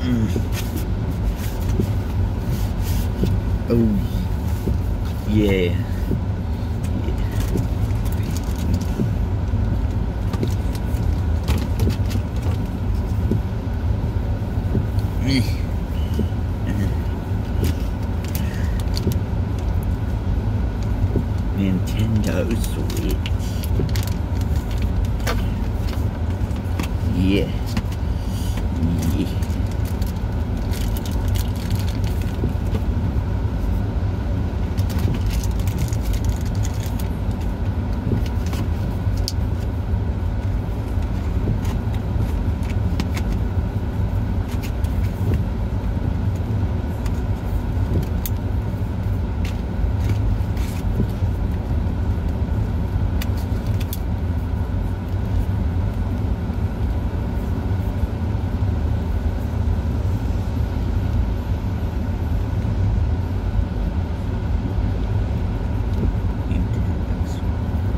Mm. Oh, yeah. Nintendo Switch. Yeah. Yeah. Nintendo Switch.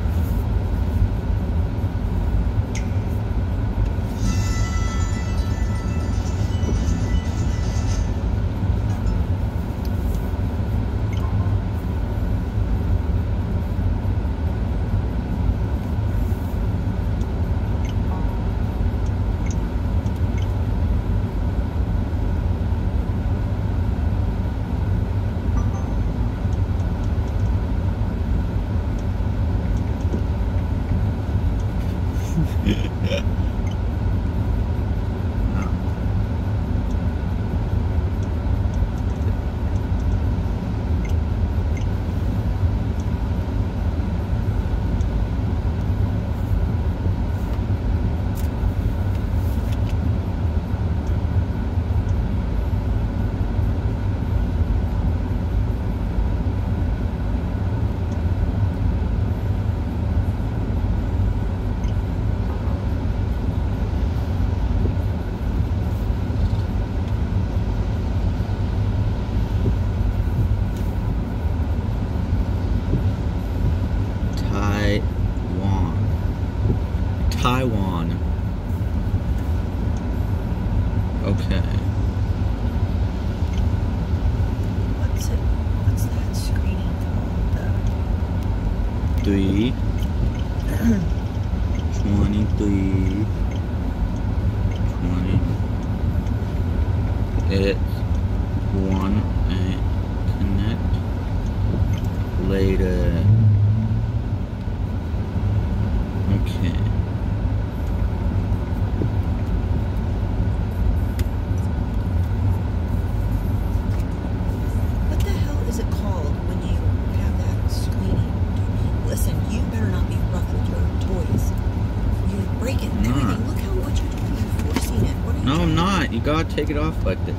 Taiwan. Taiwan. Okay. What's it? What's that screening called? Three. Twenty-three. Twenty. It's one and connect later. No, I'm not. You gotta take it off like this.